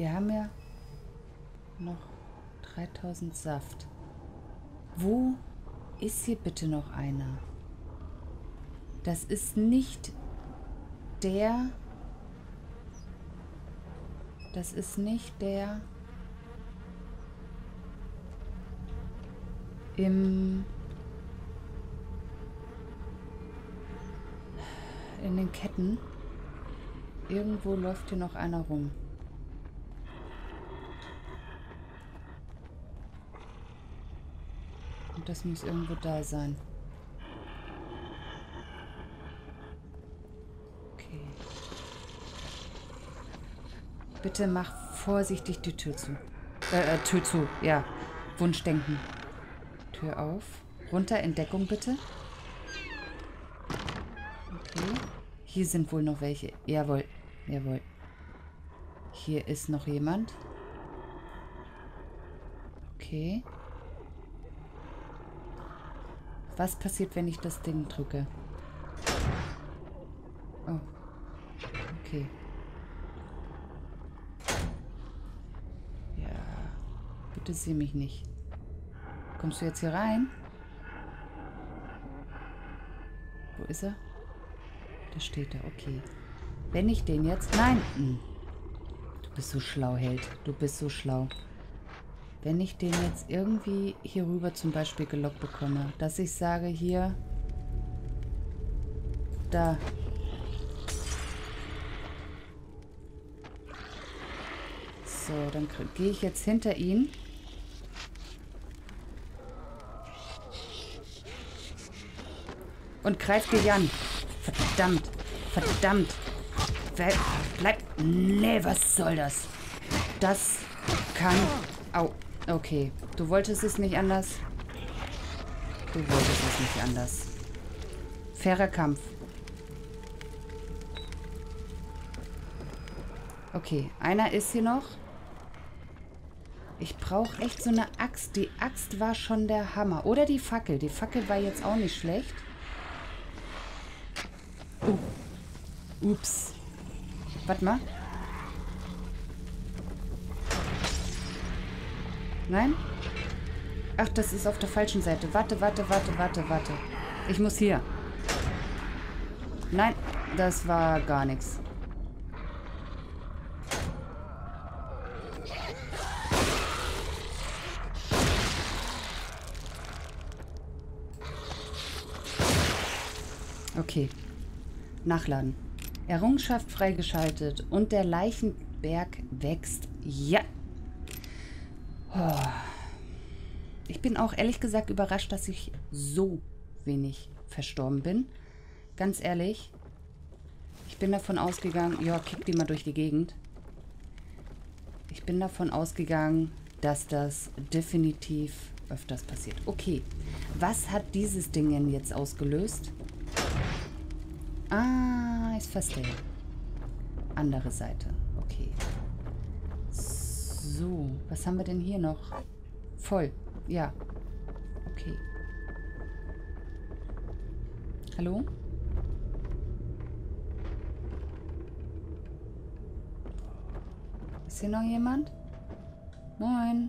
Wir haben ja noch 3000 Saft. Wo ist hier bitte noch einer? Das ist nicht der... Das ist nicht der... Im... In den Ketten. Irgendwo läuft hier noch einer rum. Und das muss irgendwo da sein. Okay. Bitte mach vorsichtig die Tür zu. Äh, äh, Tür zu, ja. Wunschdenken. Tür auf. Runter in Deckung bitte. Okay. Hier sind wohl noch welche. Jawohl. Jawohl. Hier ist noch jemand. Okay. Was passiert, wenn ich das Ding drücke? Oh. Okay. Ja. Bitte sieh mich nicht. Kommst du jetzt hier rein? Wo ist er? Da steht er. Okay. Wenn ich den jetzt... Nein! Hm. Du bist so schlau, Held. Du bist so schlau wenn ich den jetzt irgendwie hier rüber zum Beispiel gelockt bekomme, dass ich sage hier, da. So, dann gehe ich jetzt hinter ihn. Und greife dich an. Verdammt. Verdammt. Bleib. Nee, was soll das? Das kann... Au. Okay, du wolltest es nicht anders. Du wolltest es nicht anders. Fairer Kampf. Okay, einer ist hier noch. Ich brauche echt so eine Axt. Die Axt war schon der Hammer. Oder die Fackel. Die Fackel war jetzt auch nicht schlecht. Uh. Ups. Warte mal. Nein? Ach, das ist auf der falschen Seite. Warte, warte, warte, warte, warte. Ich muss hier. Nein, das war gar nichts. Okay. Nachladen. Errungenschaft freigeschaltet und der Leichenberg wächst. Ja, ich bin auch ehrlich gesagt überrascht, dass ich so wenig verstorben bin. Ganz ehrlich. Ich bin davon ausgegangen, ja, kick die mal durch die Gegend. Ich bin davon ausgegangen, dass das definitiv öfters passiert. Okay, was hat dieses Ding denn jetzt ausgelöst? Ah, ist fast der. Andere Seite. Okay. So, was haben wir denn hier noch? Voll. Ja. Okay. Hallo? Ist hier noch jemand? Moin.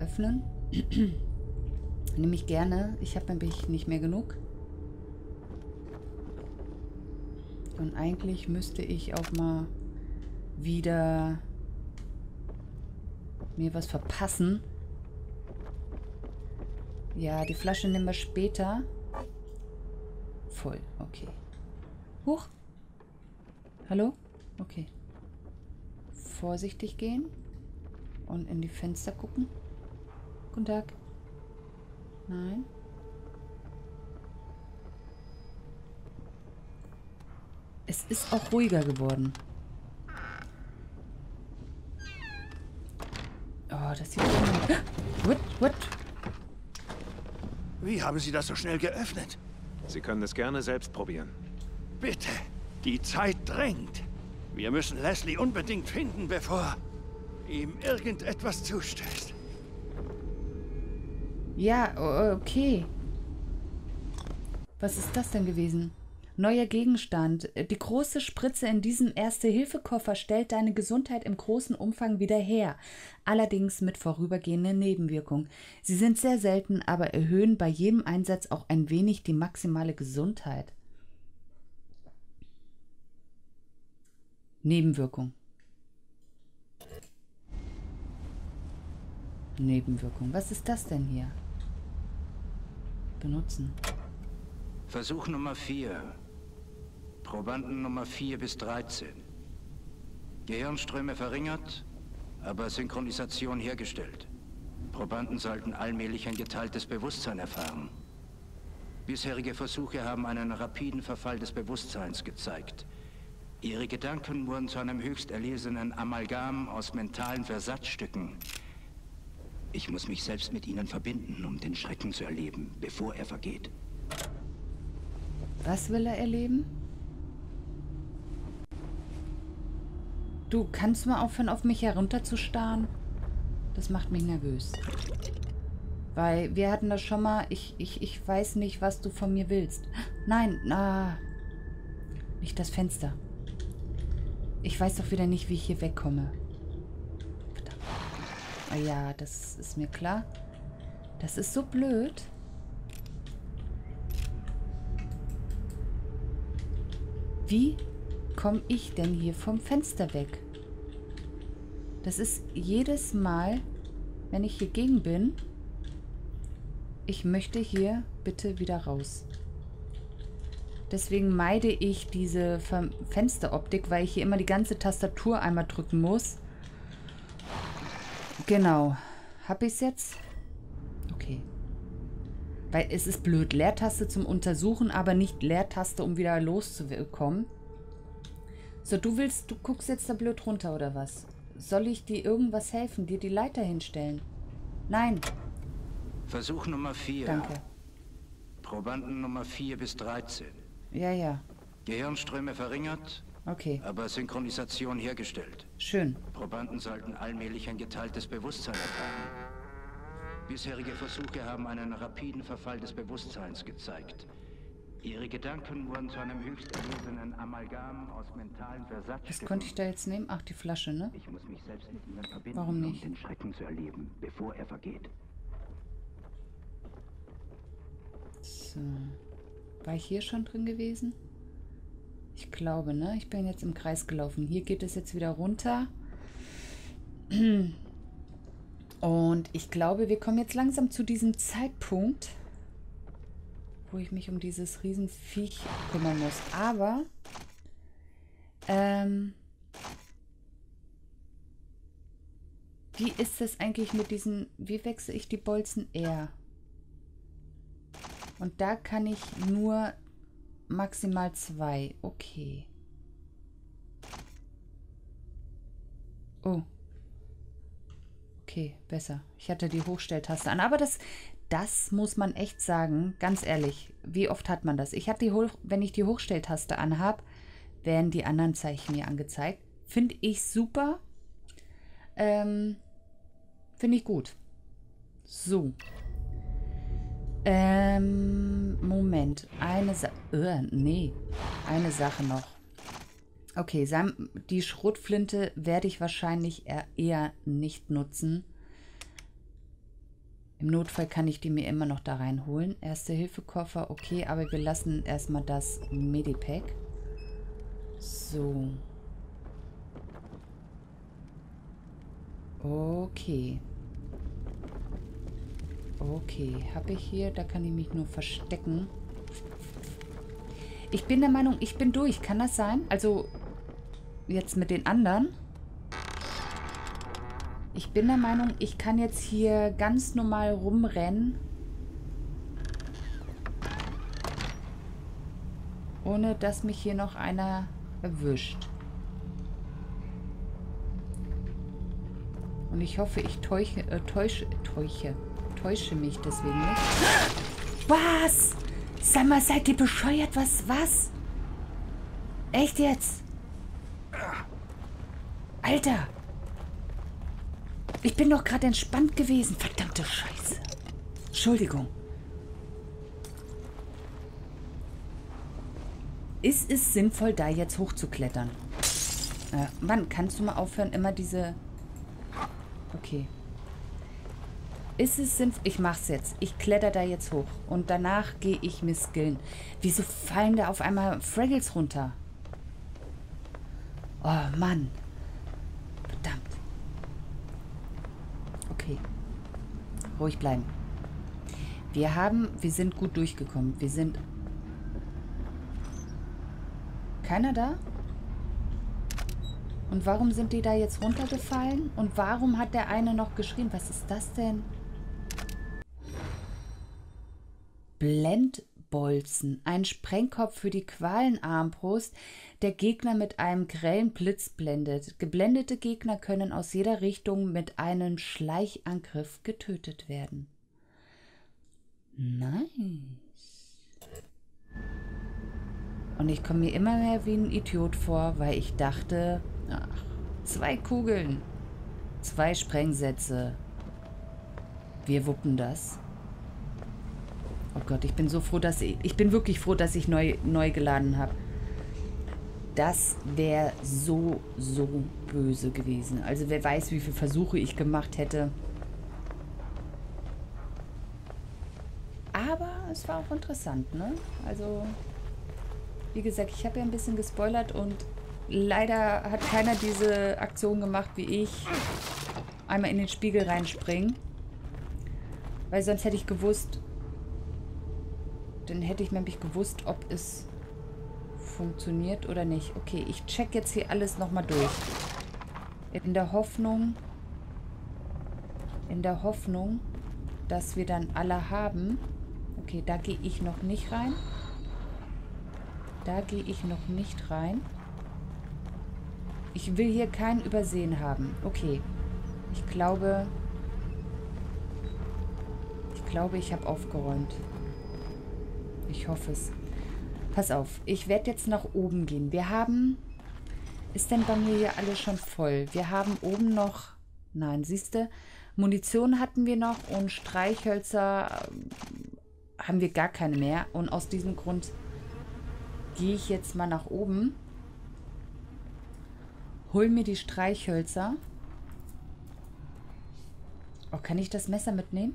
Öffnen. Nehme ich gerne. Ich habe nämlich nicht mehr genug. Und eigentlich müsste ich auch mal wieder mir was verpassen. Ja, die Flasche nehmen wir später. Voll, okay. Huch. Hallo? Okay. Vorsichtig gehen. Und in die Fenster gucken. Guten Tag. Nein. Es ist auch ruhiger geworden. Oh, das sieht... What? What? Wie haben Sie das so schnell geöffnet? Sie können es gerne selbst probieren. Bitte, die Zeit drängt. Wir müssen Leslie unbedingt finden, bevor ihm irgendetwas zustößt. Ja, okay. Was ist das denn gewesen? Neuer Gegenstand. Die große Spritze in diesem Erste-Hilfe-Koffer stellt deine Gesundheit im großen Umfang wieder her, allerdings mit vorübergehenden Nebenwirkungen. Sie sind sehr selten, aber erhöhen bei jedem Einsatz auch ein wenig die maximale Gesundheit. Nebenwirkung. Nebenwirkung. Was ist das denn hier? Benutzen. Versuch Nummer 4. Probanden Nummer 4 bis 13. Gehirnströme verringert, aber Synchronisation hergestellt. Probanden sollten allmählich ein geteiltes Bewusstsein erfahren. Bisherige Versuche haben einen rapiden Verfall des Bewusstseins gezeigt. Ihre Gedanken wurden zu einem höchst erlesenen Amalgam aus mentalen Versatzstücken. Ich muss mich selbst mit ihnen verbinden, um den Schrecken zu erleben, bevor er vergeht. Was will er erleben? Du, kannst mal aufhören, auf mich herunterzustarren? Das macht mich nervös. Weil wir hatten das schon mal. Ich, ich, ich weiß nicht, was du von mir willst. Nein, na. Nicht das Fenster. Ich weiß doch wieder nicht, wie ich hier wegkomme. Verdammt. Oh ja, das ist mir klar. Das ist so blöd. Wie komme ich denn hier vom Fenster weg? Das ist jedes Mal, wenn ich hier gegen bin, ich möchte hier bitte wieder raus. Deswegen meide ich diese Fensteroptik, weil ich hier immer die ganze Tastatur einmal drücken muss. Genau. Hab ich es jetzt? Okay. Weil es ist blöd. Leertaste zum Untersuchen, aber nicht Leertaste, um wieder loszukommen. So, du willst, du guckst jetzt da blöd runter, oder was? Soll ich dir irgendwas helfen? Dir die Leiter hinstellen? Nein. Versuch Nummer 4. Danke. Probanden Nummer 4 bis 13. Ja, ja. Gehirnströme verringert, Okay. aber Synchronisation hergestellt. Schön. Probanden sollten allmählich ein geteiltes Bewusstsein erfahren. Bisherige Versuche haben einen rapiden Verfall des Bewusstseins gezeigt. Ihre Gedanken wurden zu einem höchst erlesenen Amalgam aus mentalen Versatzstücken. Was konnte ich da jetzt nehmen? Ach, die Flasche, ne? Ich muss mich selbst mit ihnen verbinden, Warum nicht? um den Schrecken zu erleben, bevor er vergeht. So. War ich hier schon drin gewesen? Ich glaube, ne? Ich bin jetzt im Kreis gelaufen. Hier geht es jetzt wieder runter. Und ich glaube, wir kommen jetzt langsam zu diesem Zeitpunkt, wo ich mich um dieses Riesenviech kümmern muss. Aber, ähm, wie ist es eigentlich mit diesen, wie wechsle ich die Bolzen R? Und da kann ich nur maximal zwei. Okay. Oh. Okay, besser. Ich hatte die Hochstelltaste an. Aber das, das muss man echt sagen, ganz ehrlich. Wie oft hat man das? Ich habe die Hoch, wenn ich die Hochstelltaste anhabe, werden die anderen Zeichen mir angezeigt. Finde ich super. Ähm, Finde ich gut. So. Ähm, Moment. Eine Sache. Äh, nee. Eine Sache noch. Okay, die Schrotflinte werde ich wahrscheinlich eher nicht nutzen. Im Notfall kann ich die mir immer noch da reinholen. Erste-Hilfe-Koffer, okay, aber wir lassen erstmal das Medipack. So. Okay. Okay, habe ich hier, da kann ich mich nur verstecken. Ich bin der Meinung, ich bin durch. Kann das sein? Also, jetzt mit den anderen. Ich bin der Meinung, ich kann jetzt hier ganz normal rumrennen. Ohne dass mich hier noch einer erwischt. Und ich hoffe, ich täusche, äh, täusche, täusche, täusche mich deswegen nicht. Was? Sag mal, seid ihr bescheuert? Was? Was? Echt jetzt? Alter! Ich bin doch gerade entspannt gewesen. Verdammte Scheiße. Entschuldigung. Ist es sinnvoll, da jetzt hochzuklettern? Äh, Mann, kannst du mal aufhören, immer diese... Okay. Ist es sinnvoll? Ich mach's jetzt. Ich kletter da jetzt hoch. Und danach gehe ich mir skillen. Wieso fallen da auf einmal Fraggles runter? Oh, Mann. Verdammt. Okay. Ruhig bleiben. Wir haben, wir sind gut durchgekommen. Wir sind... Keiner da? Und warum sind die da jetzt runtergefallen? Und warum hat der eine noch geschrien? Was ist das denn? Blendbolzen. Ein Sprengkopf für die Qualenarmbrust, der Gegner mit einem grellen Blitz blendet. Geblendete Gegner können aus jeder Richtung mit einem Schleichangriff getötet werden. Nice. Und ich komme mir immer mehr wie ein Idiot vor, weil ich dachte, ach, zwei Kugeln, zwei Sprengsätze. Wir wuppen das. Oh Gott, ich bin so froh, dass ich... Ich bin wirklich froh, dass ich neu, neu geladen habe. Das wäre so, so böse gewesen. Also wer weiß, wie viele Versuche ich gemacht hätte. Aber es war auch interessant, ne? Also, wie gesagt, ich habe ja ein bisschen gespoilert und leider hat keiner diese Aktion gemacht wie ich. Einmal in den Spiegel reinspringen. Weil sonst hätte ich gewusst, dann hätte ich nämlich gewusst, ob es funktioniert oder nicht. Okay, ich check jetzt hier alles nochmal durch. In der Hoffnung, in der Hoffnung, dass wir dann alle haben. Okay, da gehe ich noch nicht rein. Da gehe ich noch nicht rein. Ich will hier keinen übersehen haben. Okay. Ich glaube... Ich glaube, ich habe aufgeräumt. Ich hoffe es. Pass auf, ich werde jetzt nach oben gehen. Wir haben... Ist denn bei mir hier alles schon voll? Wir haben oben noch... Nein, siehst du? Munition hatten wir noch und Streichhölzer äh, haben wir gar keine mehr. Und aus diesem Grund gehe ich jetzt mal nach oben. Hol mir die Streichhölzer. Oh, kann ich das Messer mitnehmen?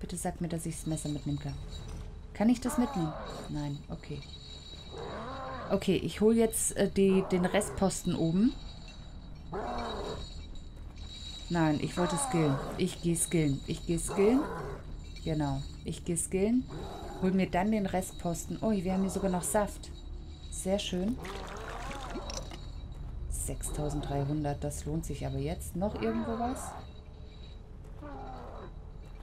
Bitte sag mir, dass ich das Messer mitnehmen kann. Kann ich das mitnehmen? Nein, okay. Okay, ich hole jetzt äh, die, den Restposten oben. Nein, ich wollte skillen. Ich gehe skillen. Ich gehe skillen. Genau. Ich gehe skillen. Hol mir dann den Restposten. Oh, wir haben hier sogar noch Saft. Sehr schön. 6300, das lohnt sich aber jetzt. Noch irgendwo was?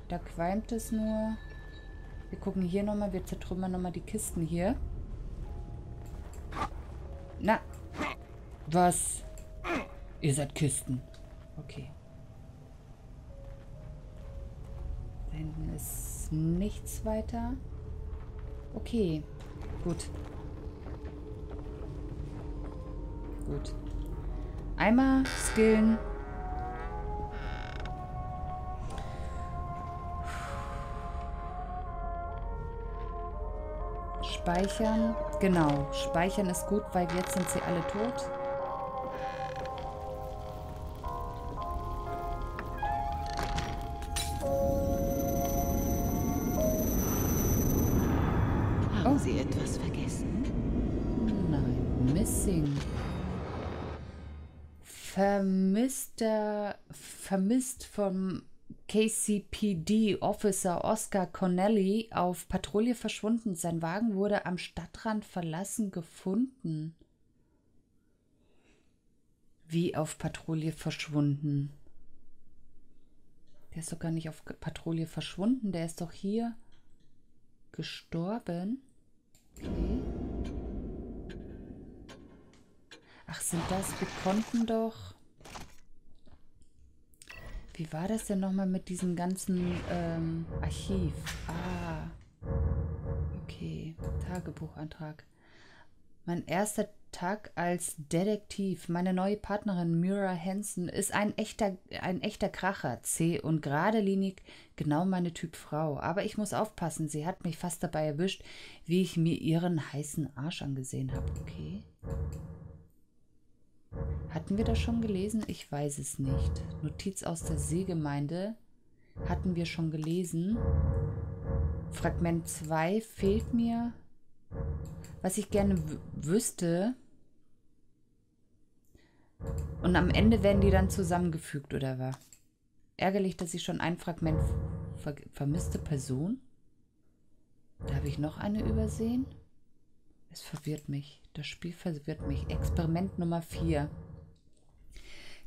Da qualmt es nur. Wir gucken hier nochmal. Wir zertrümmern nochmal die Kisten hier. Na. Was? Ihr seid Kisten. Okay. Da hinten ist nichts weiter. Okay. Gut. Gut. Einmal skillen. Speichern. Genau, speichern ist gut, weil jetzt sind sie alle tot. Haben oh. Sie etwas vergessen? Nein, missing. Vermisster, vermisst vom KCPD Officer Oscar Connelly auf Patrouille verschwunden. Sein Wagen wurde am Stadtrand verlassen gefunden. Wie auf Patrouille verschwunden? Der ist doch gar nicht auf Patrouille verschwunden. Der ist doch hier gestorben. Okay. Ach, sind das? Wir konnten doch... Wie war das denn nochmal mit diesem ganzen ähm, Archiv? Ah. Okay. Tagebuchantrag. Mein erster Tag als Detektiv. Meine neue Partnerin Mira Hansen ist ein echter, ein echter Kracher, zäh und geradelinig, genau meine Typ Frau. Aber ich muss aufpassen, sie hat mich fast dabei erwischt, wie ich mir ihren heißen Arsch angesehen habe. Okay. Hatten wir das schon gelesen? Ich weiß es nicht. Notiz aus der Seegemeinde hatten wir schon gelesen. Fragment 2 fehlt mir. Was ich gerne wüsste, und am Ende werden die dann zusammengefügt, oder was? Ärgerlich, dass ich schon ein Fragment ver vermisste Person. Da habe ich noch eine übersehen. Es verwirrt mich. Das Spiel verwirrt mich. Experiment Nummer 4.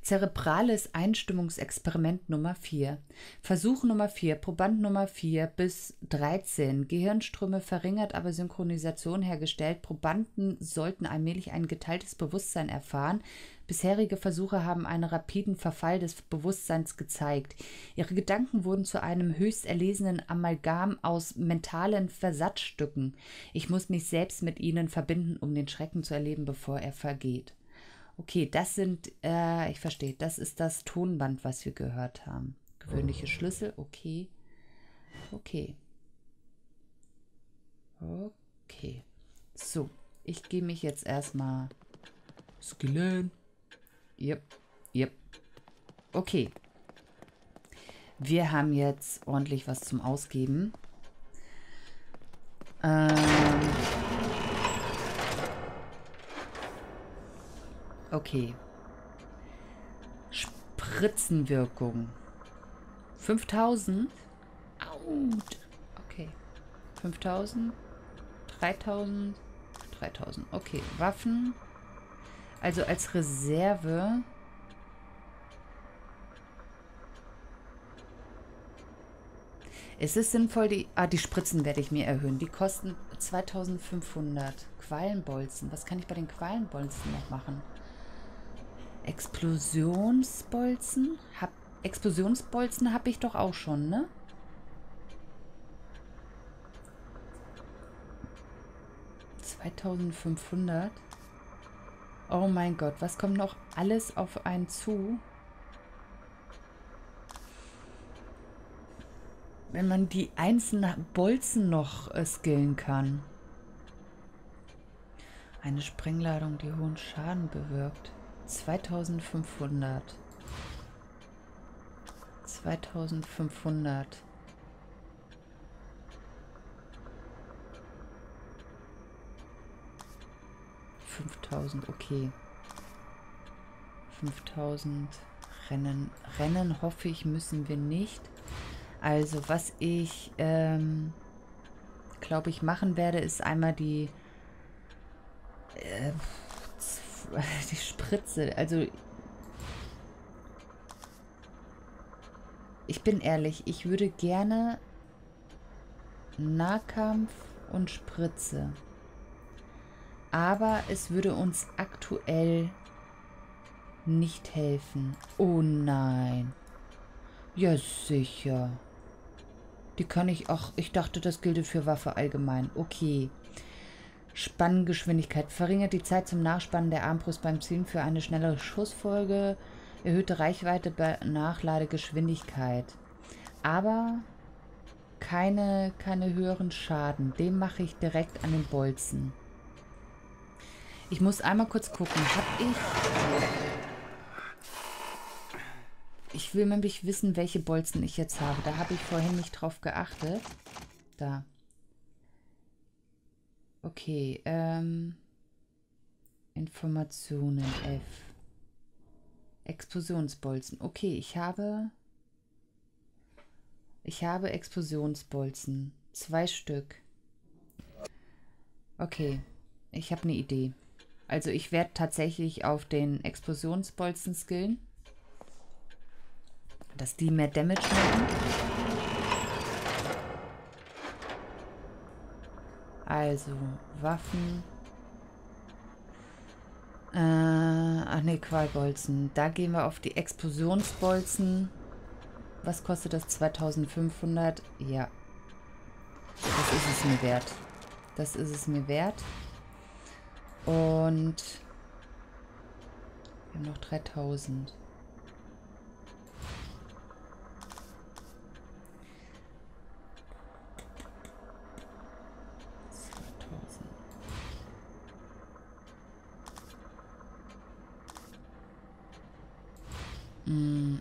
Zerebrales Einstimmungsexperiment Nummer 4. Versuch Nummer 4. Proband Nummer 4 bis 13. Gehirnströme verringert, aber Synchronisation hergestellt. Probanden sollten allmählich ein geteiltes Bewusstsein erfahren. Bisherige Versuche haben einen rapiden Verfall des Bewusstseins gezeigt. Ihre Gedanken wurden zu einem höchst erlesenen Amalgam aus mentalen Versatzstücken. Ich muss mich selbst mit ihnen verbinden, um den Schrecken zu erleben, bevor er vergeht. Okay, das sind, äh, ich verstehe, das ist das Tonband, was wir gehört haben. Gewöhnliche Schlüssel, okay. Okay. Okay. So, ich gehe mich jetzt erstmal skillen. Yep, yep. Okay. Wir haben jetzt ordentlich was zum Ausgeben. Ähm okay. Spritzenwirkung. 5000? Out. Okay. 5000, 3000, 3000. Okay. Waffen. Also als Reserve. Es ist sinnvoll, die... Ah, die Spritzen werde ich mir erhöhen. Die kosten 2500. Quallenbolzen. Was kann ich bei den Quallenbolzen noch machen? Explosionsbolzen? Hab, Explosionsbolzen habe ich doch auch schon, ne? Zweitausendfünfhundert. Oh mein Gott, was kommt noch alles auf einen zu? Wenn man die einzelnen Bolzen noch äh, skillen kann. Eine Sprengladung, die hohen Schaden bewirkt. 2500. 2500. 5000, okay. 5000 Rennen. Rennen hoffe ich, müssen wir nicht. Also, was ich, ähm, glaube ich, machen werde, ist einmal die, äh, die Spritze. Also, ich bin ehrlich, ich würde gerne Nahkampf und Spritze aber es würde uns aktuell nicht helfen. Oh nein. Ja, sicher. Die kann ich auch... Ich dachte, das gilt für Waffe allgemein. Okay. Spanngeschwindigkeit. Verringert die Zeit zum Nachspannen der Armbrust beim Zielen für eine schnellere Schussfolge. Erhöhte Reichweite bei Nachladegeschwindigkeit. Aber keine, keine höheren Schaden. Den mache ich direkt an den Bolzen. Ich muss einmal kurz gucken. Hab ich... Ich will nämlich wissen, welche Bolzen ich jetzt habe. Da habe ich vorhin nicht drauf geachtet. Da. Okay, ähm... Informationen F. Explosionsbolzen. Okay, ich habe... Ich habe Explosionsbolzen. Zwei Stück. Okay, ich habe eine Idee. Also ich werde tatsächlich auf den Explosionsbolzen skillen. Dass die mehr Damage machen. Also, Waffen. Äh, ach ne, Qualbolzen. Da gehen wir auf die Explosionsbolzen. Was kostet das? 2500? Ja. Das ist es mir wert. Das ist es mir wert. Und wir haben noch 3000.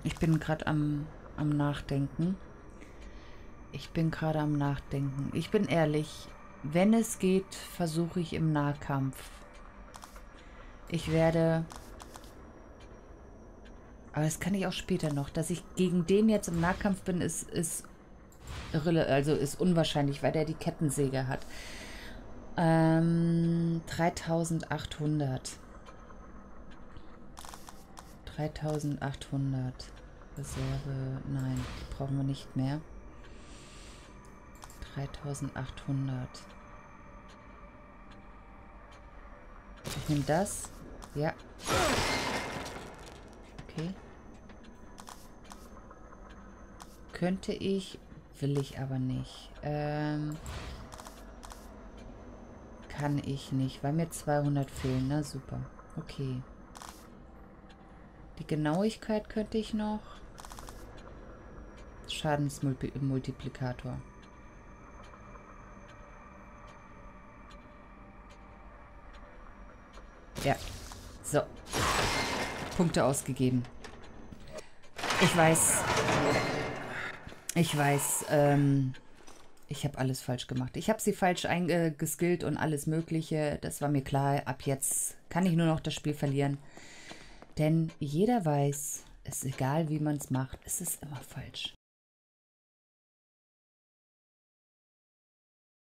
ich bin gerade am, am Nachdenken. Ich bin gerade am Nachdenken. Ich bin ehrlich, wenn es geht, versuche ich im Nahkampf. Ich werde... Aber das kann ich auch später noch. Dass ich gegen den jetzt im Nahkampf bin, ist, ist also ist unwahrscheinlich, weil der die Kettensäge hat. Ähm, 3800. 3800. Reserve, nein, brauchen wir nicht mehr. 3800. Ich nehme das. Ja. Okay. Könnte ich, will ich aber nicht. Ähm, kann ich nicht, weil mir 200 fehlen. Na super. Okay. Die Genauigkeit könnte ich noch. Schadensmultiplikator. Ja. So. Punkte ausgegeben. Ich weiß. Ich weiß, ähm, ich habe alles falsch gemacht. Ich habe sie falsch eingeskillt und alles Mögliche. Das war mir klar. Ab jetzt kann ich nur noch das Spiel verlieren. Denn jeder weiß, es ist egal, wie man es macht, es ist immer falsch.